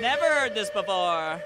Never heard this before.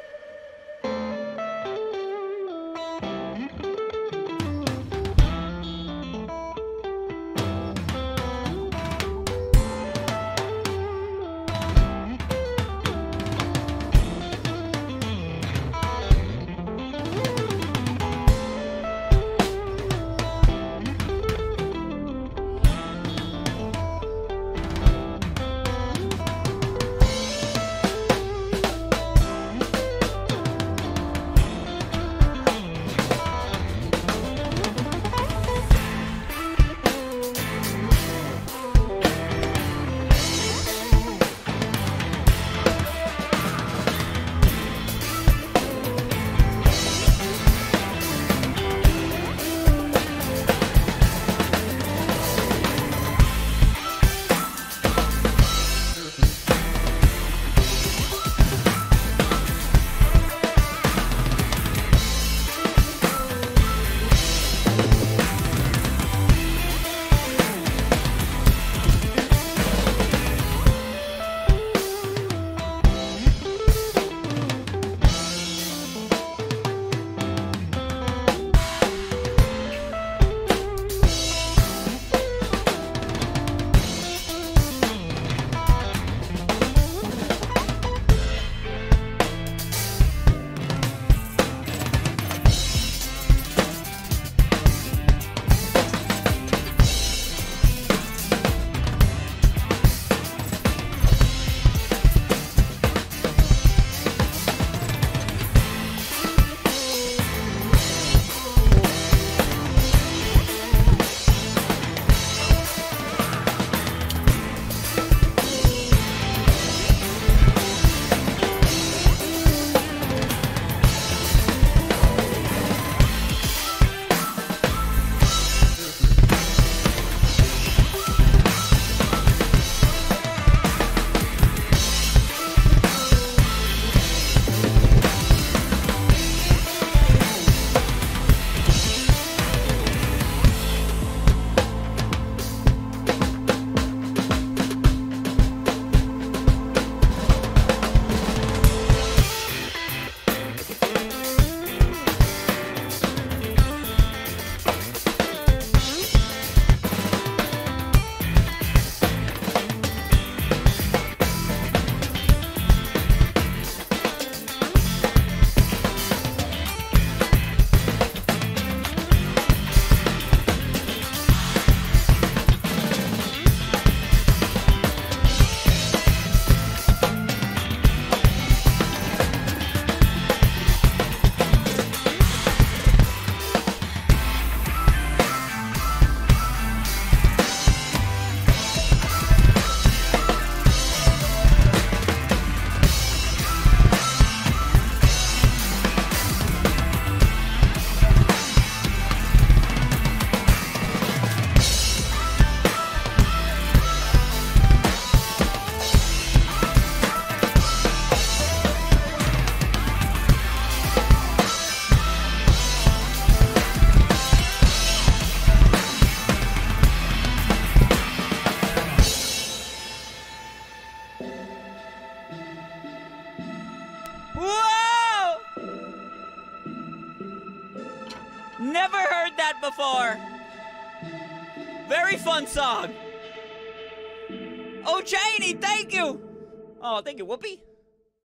Whoa! Never heard that before. Very fun song. Oh, Janie, thank you. Oh, thank you, Whoopi.